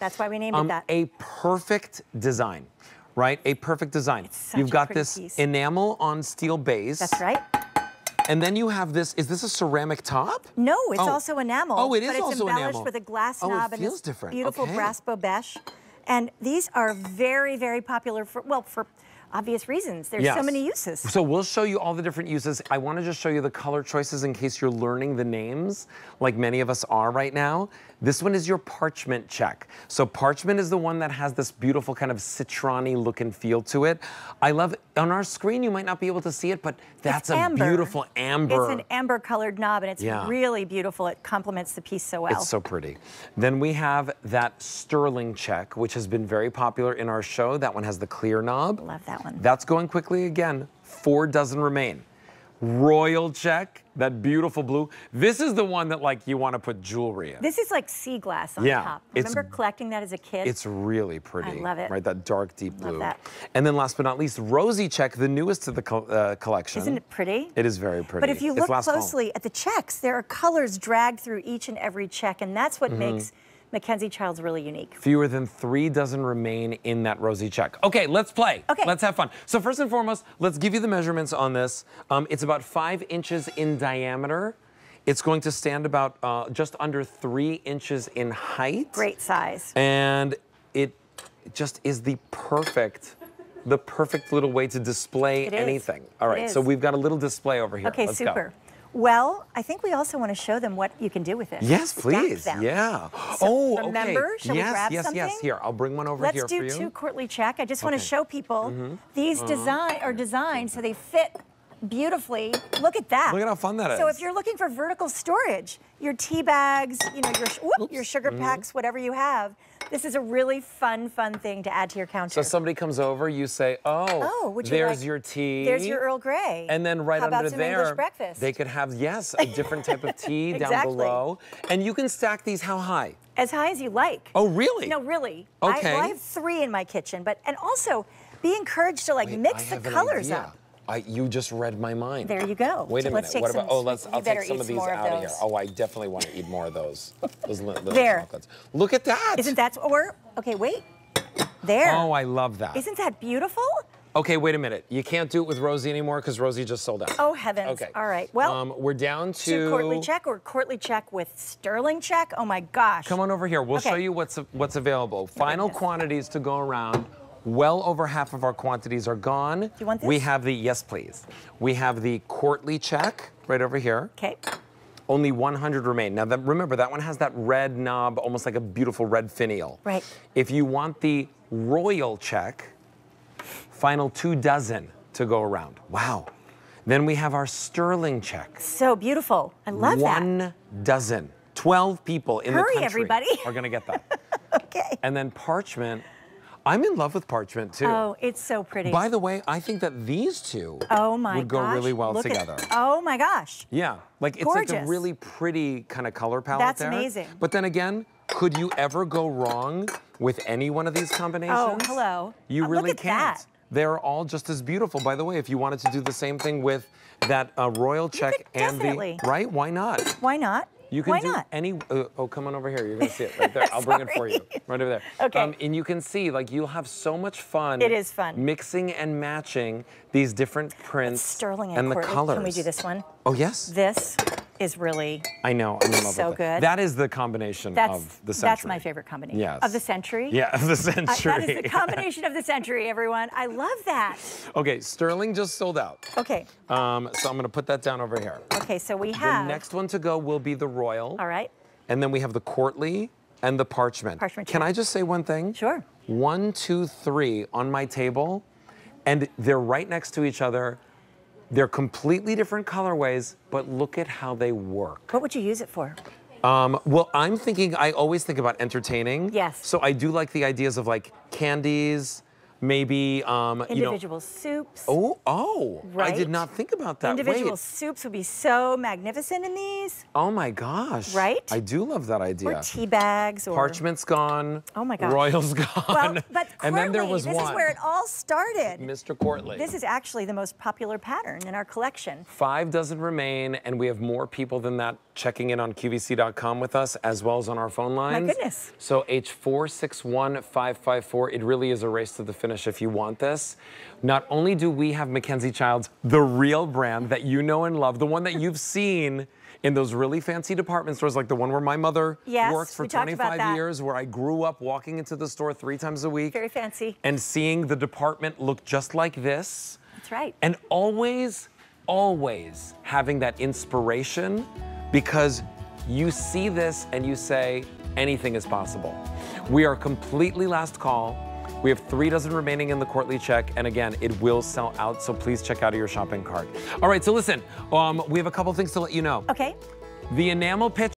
That's why we named Um, it that. A perfect design, right? A perfect design. You've got this piece. enamel on steel base. That's right. And then you have this, is this a ceramic top? No, it's Oh. also enamel. Oh, it is but it's also embellished enamel. with a glass Oh, it knob and feels this different. beautiful Okay. brass bobèche. And these are very, very popular for, well, for obvious reasons. There's so many uses. So we'll show you all the different uses. I want to just show you the color choices in case you're learning the names, like many of us are right now. This one is your parchment check. So parchment is the one that has this beautiful kind of citrony look and feel to it. I love, on our screen you might not be able to see it, but that's It's a amber. beautiful amber. It's an amber colored knob and it's Yeah. really beautiful. It complements the piece so well. It's so pretty. Then we have that sterling check, which has been very popular in our show. That one has the clear knob. Love that one. That's going quickly again. Four dozen remain. Royal check, that beautiful blue. This is the one that like you want to put jewelry in. This is like sea glass on Yeah, top. Remember collecting that as a kid? It's really pretty. I love it. Right, that dark, deep Love blue. that. And then last but not least, Rosy check, the newest to the co- uh, collection. Isn't it pretty? It is very pretty. But if you look closely at the checks, there are colors dragged through each and every check, and that's what makes Mackenzie Childs really unique. Fewer than three dozen remain in that rosy check. Okay, let's play. Okay. Let's have fun. So first and foremost, let's give you the measurements on this. Um, it's about five inches in diameter. It's going to stand about uh, just under three inches in height. Great size. And it just is the perfect, the perfect little way to display anything. All It so we've got a little display over here. Okay, Let's go. Super. Well, I think we also want to show them what you can do with it. Yes, please. Yeah. So, oh, okay. remember? Shall we yes, grab yes, yes. Here, I'll bring one over Let's here do for you. two Courtly check. I just want to show people these Uh-huh. design are designed so they fit beautifully. Look at that. Look at how fun that So is. if you're looking for vertical storage, your tea bags, you know, your whoop, your sugar Mm-hmm. packs, whatever you have, this is a really fun, fun thing to add to your counter. So somebody comes over, you say, "Oh, Oh, would you there's like- your tea." There's your Earl Grey. And then right How under there, they could have yes, a different type of tea down below, and you can stack these how high? as high as you like. Oh, really? No, really. Okay. I, well, I have three in my kitchen, but and also be encouraged to like Wait, mix the colors up. I, you just read my mind. There you go. Wait a So minute. let's take what about? some- Oh, let's. I'll take some of these more of out of here. Oh, I definitely want to eat more of those. Those little There. chocolates. Look at that. Isn't that or okay? Wait, there. Oh, I love that. Isn't that beautiful? Okay, wait a minute. You can't do it with Rosie anymore because Rosie just sold out. Oh heavens! Okay. All right. Well, um, we're down to. to Courtly check or Courtly check with Sterling check. Oh my gosh. Come on over here. We'll Okay. show you what's what's available. Final quantities to go around. Well over half of our quantities are gone. Do you want this? We have the yes, please. We have the Courtly check right over here. Okay. Only 100 remain. Now, that, remember that one has that red knob, almost like a beautiful red finial. Right. If you want the royal check, final two dozen to go around. Wow. Then we have our sterling check. So beautiful. I love that. One dozen. 12 people in Hurry, the country everybody. are going to get that. Okay. and then parchment. I'm in love with parchment too. Oh, it's so pretty. By the way, I think that these two oh my would go gosh. really well Look at- together. oh my gosh. Yeah, like it's like a really pretty kind of color palette That's there. amazing. But then again, could you ever go wrong with any one of these combinations? Oh, hello. You Uh, look really at can't. that. They're all just as beautiful. By the way, if you wanted to do the same thing with that uh, royal check and the right, why not? Why not? You can Why do not? any. Uh, oh, come on over here. You're gonna see it right there. I'll bring it for you. Right over there. Okay. and you can see, like, you'll have so much fun. It is fun. Mixing and matching these different prints Sterling and, and the colors. Can we do this one? Oh yes. This is really I know. I'm in love So with it. good. That is the combination that's of the century. that's my favorite combination. Yes. Of the century. Yeah, of the century. that is the combination of the century, everyone. I love that. okay, Sterling just sold out. Okay. Um, so I'm gonna put that down over here. Okay, so we have... The next one to go will be the royal. All right. And then we have the courtly and the parchment. Parchment Can. I just say one thing? Sure. One, two, three on my table, and they're right next to each other. They're completely different colorways, but look at how they work. What would you use it for? Um, well, I'm thinking, I always think about entertaining. Yes. So I do like the ideas of like candies, maybe um, you know. Individual soups. Oh, oh! I did not think about that. Individual Wait. soups would be so magnificent in these. Oh my gosh! Right? I do love that idea. Or tea bags or Parchment's gone. Oh my gosh. Royal's gone. Well, but and then there Courtly, was this one. is where it all started. Mr. Courtly. This is actually the most popular pattern in our collection. Five dozen remain, and we have more people than that checking in on QVC.com with us, as well as on our phone lines. My goodness. So H461554, it really is a race to the finish if you want this. Not only do we have Mackenzie Childs, the real brand that you know and love, the one that you've seen in those really fancy department stores, like the one where my mother Yes, worked for we talked about 25 years, where I grew up walking into the store three times a week Very fancy. and seeing the department look just like this. That's right. And always, always having that inspiration because you see this and you say, anything is possible. We are completely last call. We have three dozen remaining in the Courtly check, and again, it will sell out, so please check out your shopping cart. All right, so listen, um, we have a couple things to let you know. Okay. The enamel pitch